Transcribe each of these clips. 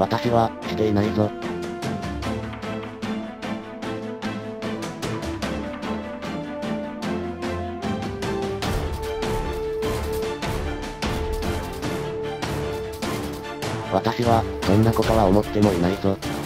私は、していないぞ。私は、そんなことは思ってもいないぞ。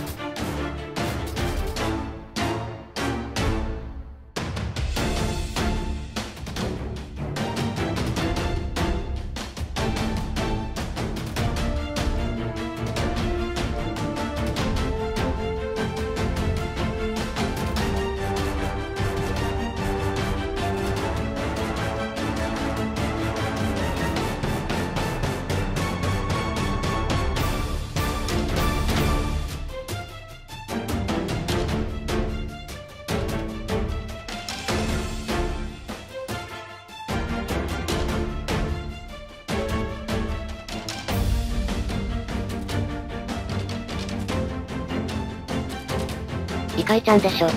イカイちゃんでしょ。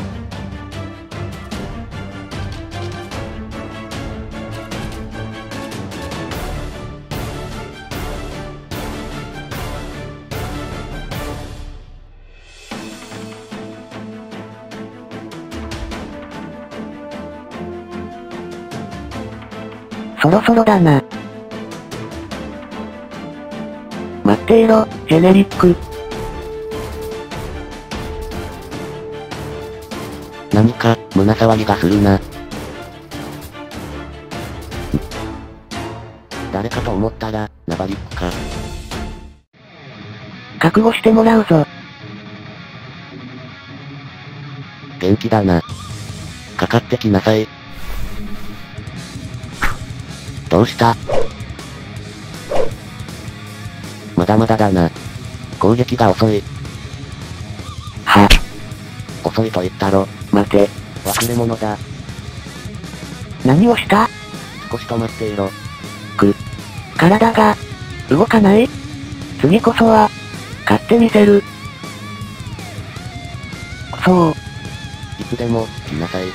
そろそろだな。待っていろ、ジェネリック。何か、胸騒ぎがするな。誰かと思ったら、ナバリックか。覚悟してもらうぞ。元気だな。かかってきなさい。どうした？まだまだだな。攻撃が遅い。遅いと言ったろ。待て。忘れ物だ。何をした？少し止まっていろ。く体が、動かない？次こそは、買ってみせる。そう。いつでも、来なさい。